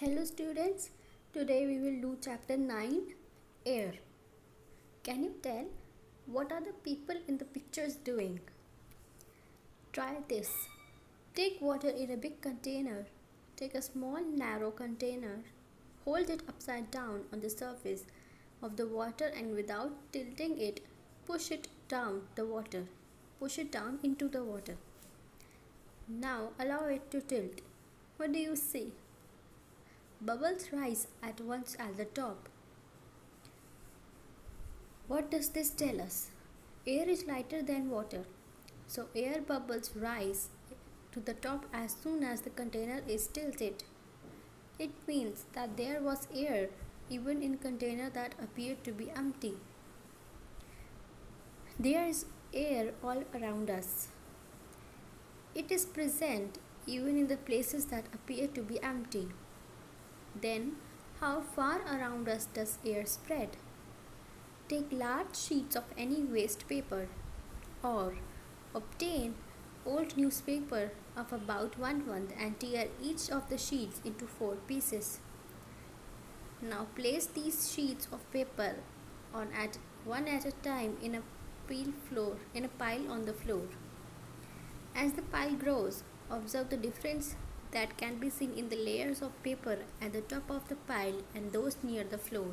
Hello students, today we will do chapter 9 Air. Can you tell what are the people in the pictures doing? Try this. Take water in a big container. Take a small narrow container. Hold it upside down on the surface of the water and without tilting it, push it down the water. Push it down into the water. Now allow it to tilt. What do you see? Bubbles rise at once at the top. What does this tell us? Air is lighter than water, so air bubbles rise to the top as soon as the container is tilted. It means that there was air even in container that appeared to be empty. There is air all around us. It is present even in the places that appear to be empty. Then, how far around us does air spread? Take large sheets of any waste paper or obtain old newspaper of about one month and tear each of the sheets into four pieces. Now place these sheets of paper on at one at a time in a pile floor in a pile on the floor. As the pile grows, observe the difference that can be seen in the layers of paper at the top of the pile and those near the floor.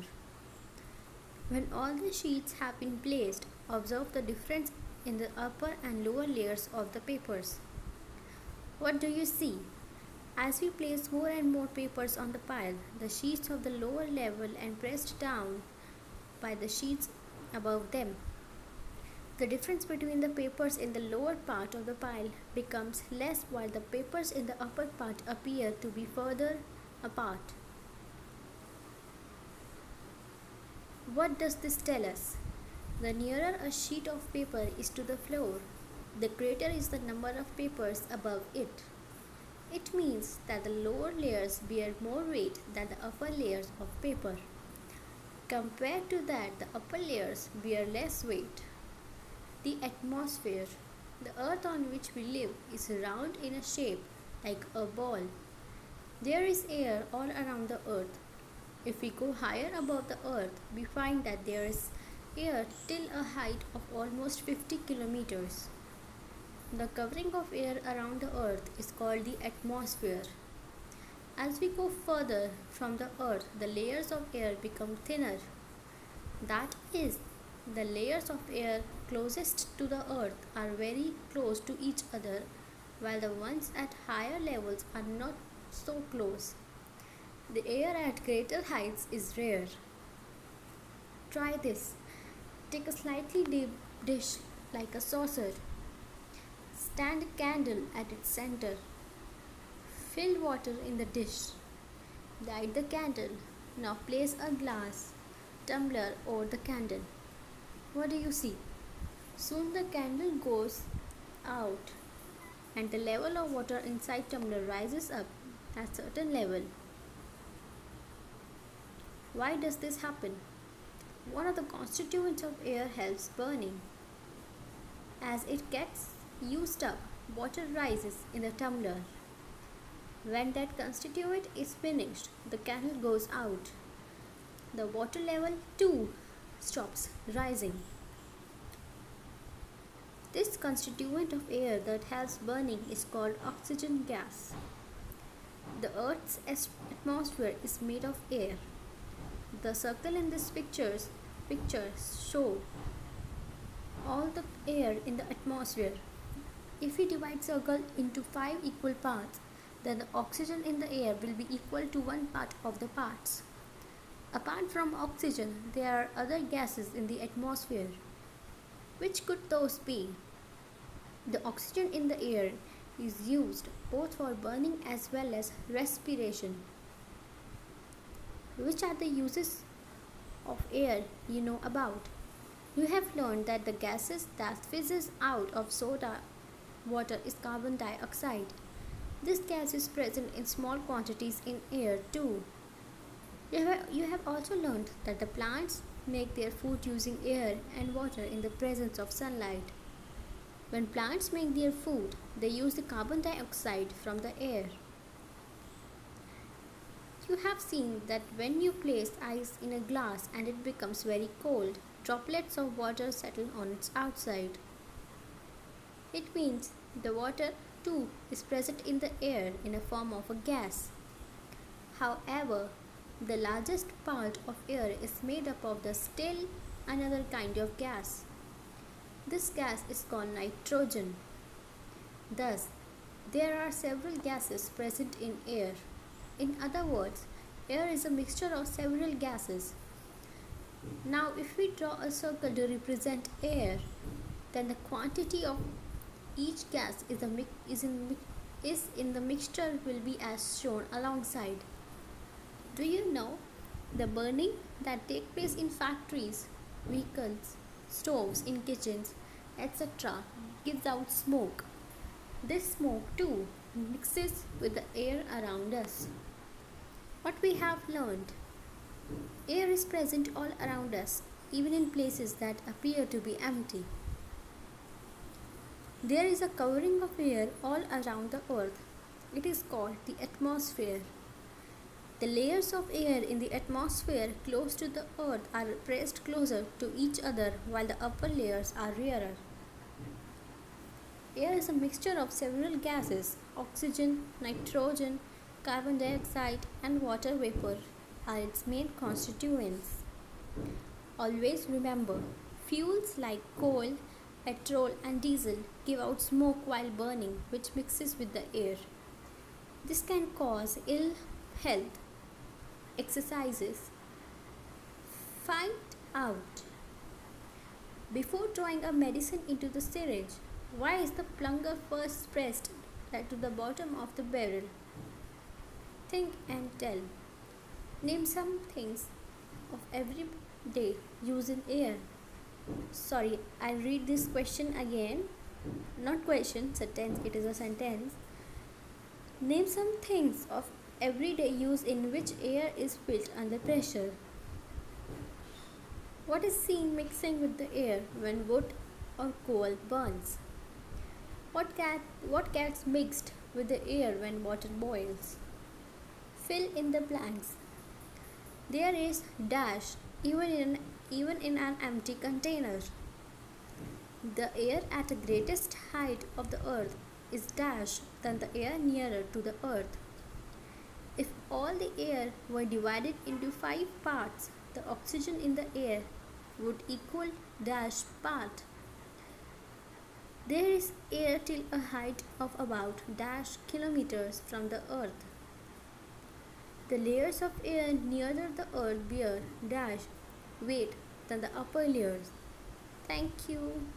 When all the sheets have been placed, observe the difference in the upper and lower layers of the papers. What do you see? As we place more and more papers on the pile, the sheets of the lower level and pressed down by the sheets above them. The difference between the papers in the lower part of the pile becomes less while the papers in the upper part appear to be further apart. What does this tell us? The nearer a sheet of paper is to the floor, the greater is the number of papers above it. It means that the lower layers bear more weight than the upper layers of paper. Compared to that, the upper layers bear less weight. The atmosphere. The earth on which we live is round in a shape like a ball. There is air all around the earth. If we go higher above the earth, we find that there is air till a height of almost 50 kilometers. The covering of air around the earth is called the atmosphere. As we go further from the earth, the layers of air become thinner. That is, the layers of air closest to the earth are very close to each other, while the ones at higher levels are not so close. The air at greater heights is rare. Try this. Take a slightly deep dish like a saucer. Stand a candle at its center. Fill water in the dish. Light the candle. Now place a glass tumbler over the candle. What do you see? Soon the candle goes out and the level of water inside tumbler rises up at certain level. Why does this happen? One of the constituents of air helps burning. As it gets used up, water rises in the tumbler. When that constituent is finished, the candle goes out. The water level too stops rising. This constituent of air that helps burning is called oxygen gas. The Earth's atmosphere is made of air. The circle in this pictures pictures show all the air in the atmosphere. If we divide circle into five equal parts, then the oxygen in the air will be equal to one part of the parts. Apart from oxygen, there are other gases in the atmosphere. Which could those be? The oxygen in the air is used both for burning as well as respiration. Which are the uses of air you know about? You have learned that the gases that fizzes out of soda water is carbon dioxide. This gas is present in small quantities in air too. You have, also learned that the plants make their food using air and water in the presence of sunlight. When plants make their food, they use the carbon dioxide from the air. You have seen that when you place ice in a glass and it becomes very cold, droplets of water settle on its outside. It means the water too is present in the air in a form of a gas. However, the largest part of air is made up of the still another kind of gas. This gas is called nitrogen. Thus, there are several gases present in air. In other words, air is a mixture of several gases. Now, if we draw a circle to represent air, then the quantity of each gas is, a is, in, is in the mixture will be as shown alongside. Do you know the burning that take place in factories, vehicles, stoves in kitchens, etc. gives out smoke. This smoke too mixes with the air around us. What we have learned Air is present all around us, even in places that appear to be empty. There is a covering of air all around the earth. It is called the atmosphere. The layers of air in the atmosphere close to the earth are pressed closer to each other while the upper layers are rarer. Air is a mixture of several gases oxygen, nitrogen, carbon dioxide, and water vapor are its main constituents. Always remember, fuels like coal, petrol, and diesel give out smoke while burning, which mixes with the air. This can cause ill health. Exercises. Find out. Before drawing a medicine into the syringe, why is the plunger first pressed to the bottom of the barrel? Think and tell. Name some things of everyday use in air. Sorry, I'll read this question again. Not question, sentence, it is a sentence. Name some things of everyday use in which air is filled under pressure. What is seen mixing with the air when wood or coal burns? What, cat, what gets mixed with the air when water boils? Fill in the blanks. There is dash even in, even in an empty container. The air at the greatest height of the earth is dash than the air nearer to the earth. If all the air were divided into five parts, the oxygen in the air would equal dash part. There is air till a height of about dash kilometers from the earth. The layers of air nearer the earth bear dash weight than the upper layers. Thank you.